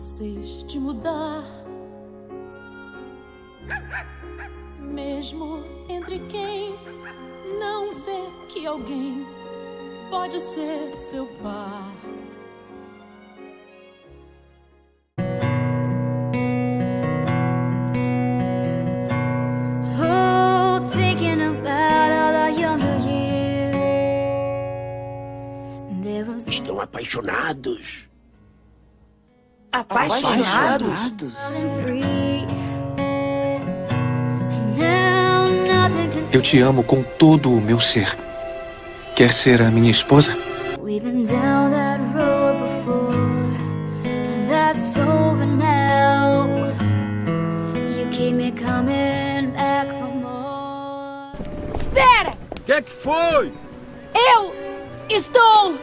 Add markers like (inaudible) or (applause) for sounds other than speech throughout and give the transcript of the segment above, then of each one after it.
fáceis de mudar. Mesmo entre quem não vê que alguém pode ser seu par. Oh, thinking Apaixonados? Eu te amo com todo o meu ser. Quer ser a minha esposa? We've been down that road before. That's over now. You keep me coming back for more. Espera! O que é que foi? Eu estou.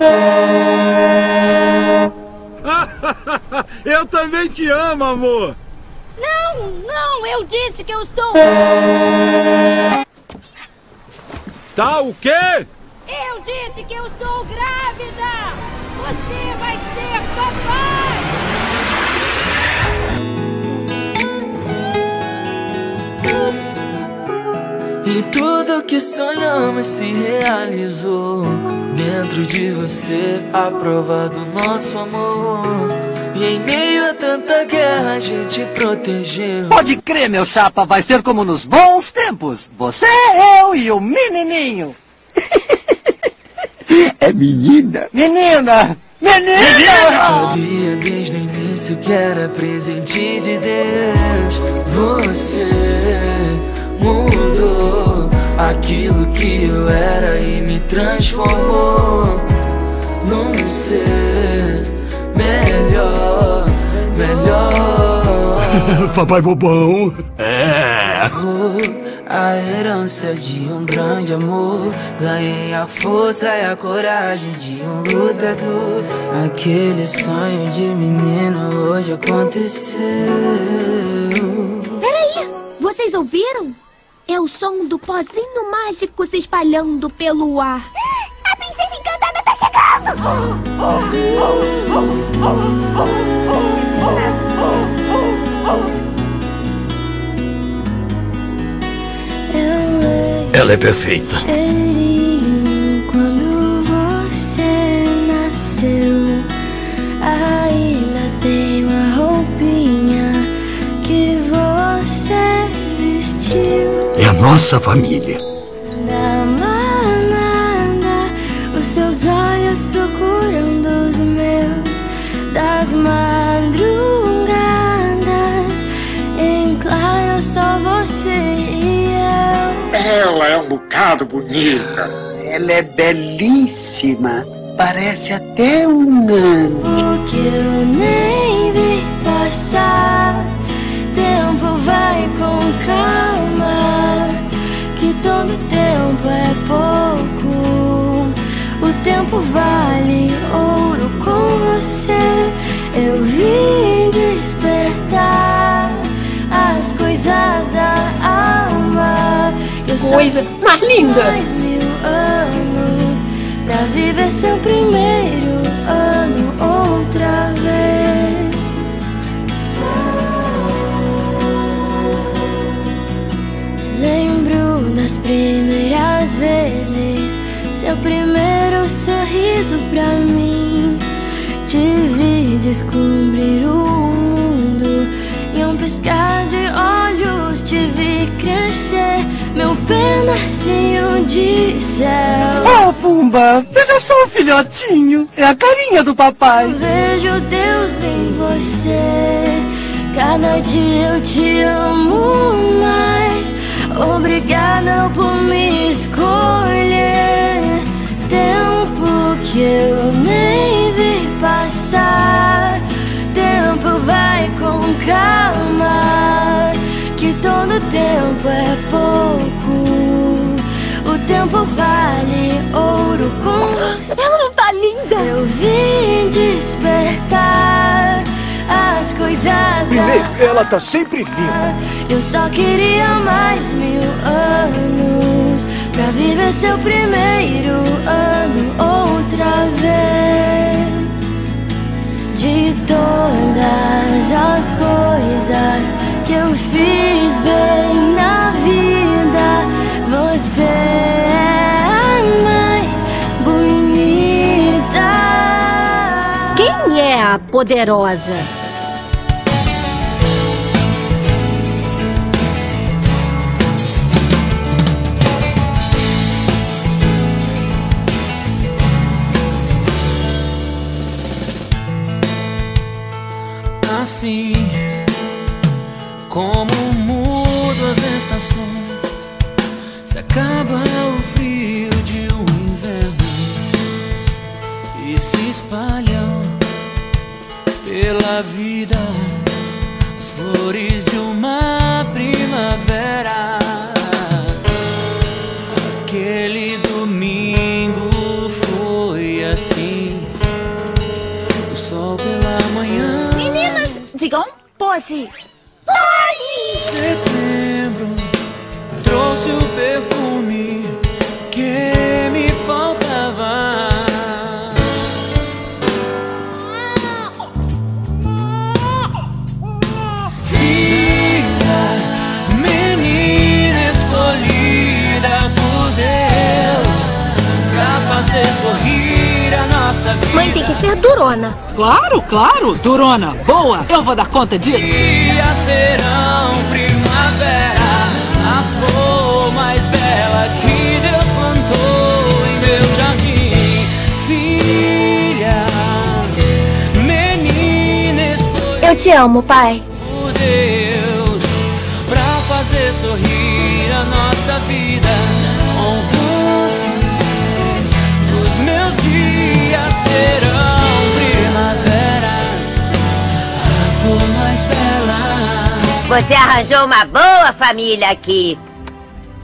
(laughs) Eu também te amo, amor. Não, não, eu disse que eu estou. Tá o quê? Eu disse que eu estou grávida. Você vai ser papai. (laughs) E tudo que sonhamos se realizou Dentro de você, a prova do nosso amor E em meio a tanta guerra a gente protegeu Pode crer, meu chapa, vai ser como nos bons tempos. Você, eu e o menininho. (laughs) É menina. Menina! Menina! Sabia desde o início que era presente de Deus Você mudou aquilo que eu era e me transformou num ser melhor, melhor (laughs) Papai bobão. É. A herança de um grande amor Ganhei a força e a coragem de um lutador Aquele sonho de menino hoje aconteceu Peraí, vocês ouviram? É o som do pozinho mágico se espalhando pelo ar. A princesa encantada tá chegando! Ela é perfeita. Nossa família. Da manada, os seus olhos procuram dos meus. Das madrugadas, em claro só você e eu. Ela é um bocado bonita. Ela é belíssima. Parece até um ano. O que eu nem vi passar. Tempo vale ouro com você. Eu vim despertar as coisas da alma. Eu Coisa mais linda. Mais mil anos pra viver seu primeiro ano outra vez. Lembro das primeiras vezes, seu primeiro sorriso pra mim. Te vi descobrir o mundo e um piscar de olhos te vi crescer, meu pedacinho de céu. Oh, Pumba, veja só o filhotinho. É a carinha do papai. Vejo Deus em você. Cada dia eu te amo mais. Obrigada por me calma. Que todo tempo é pouco. O tempo vale ouro com (laughs) Ela não tá linda? eu vim despertar as coisas da ela tá sempre linda. Eu só queria mais mil anos Pra viver seu primeiro ano outra vez de todas as coisas que eu fiz bem na vida. Você é a mais bonita. Quem é a poderosa? Assim como mudam as estações, se acaba o frio de um inverno e se espalham pela vida así. Claro, claro, Durona. Boa, eu vou dar conta disso. Dia, serão, primavera, a flor mais bela que Deus plantou em meu jardim. Filha, menina escolhida Eu te amo, pai. por Deus, pra fazer sorrir a nossa vida. Você arranjou uma boa família aqui.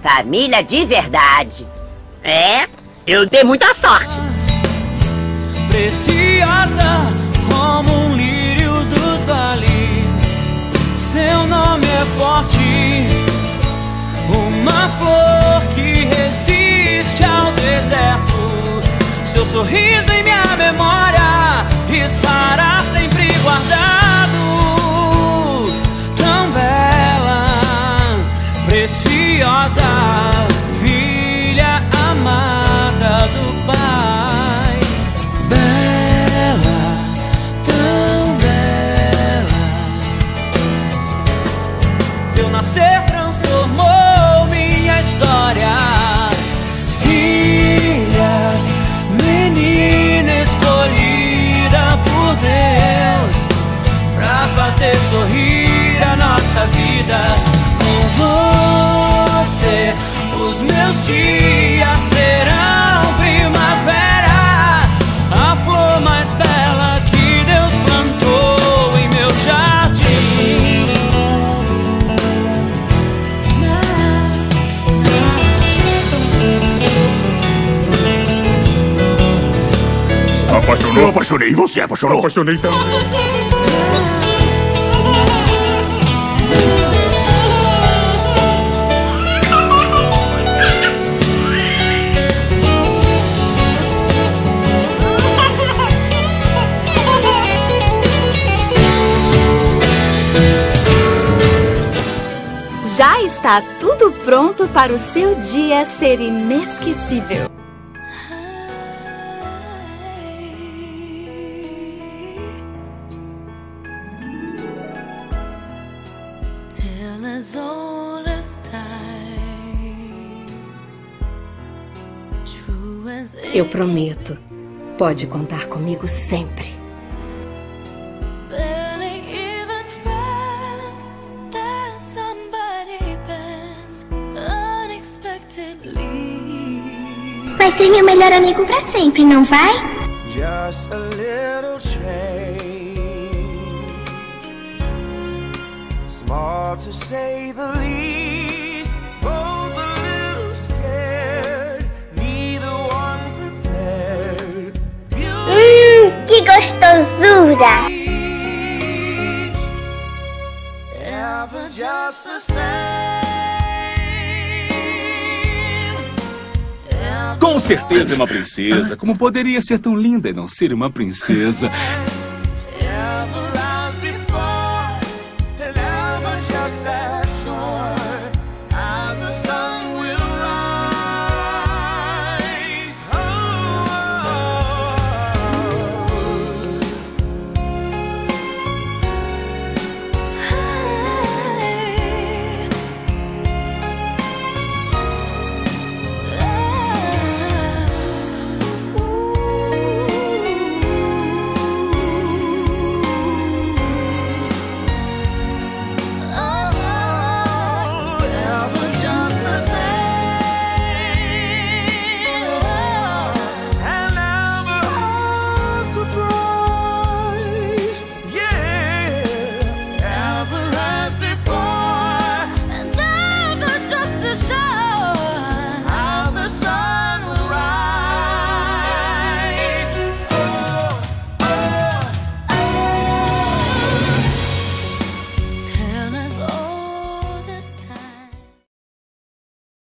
Família de verdade. É, eu dei muita sorte. Preciosa como um lírio dos vales. Seu nome é forte, uma flor que resiste ao deserto. Seu sorriso em minha memória estará sempre guardado. Preciosa, filha amada do Pai. Bela, tão bela. Seu nascer transformou minha história. Filha, menina escolhida por Deus pra fazer sorrir meus dias serão primavera, a flor mais bela que Deus plantou em meu jardim. Apaixonou? Eu apaixonei. E você apaixonou? Apaixonei também. Está tudo pronto para o seu dia ser inesquecível. Eu prometo. Pode contar comigo sempre. Vai ser meu melhor amigo pra sempre, não vai? Just a little change. Small to say the least. Both a little scared. Neither one prepared. Hum, que gostosura! Ever just the certeza é uma princesa. Como poderia ser tão linda e não ser uma princesa?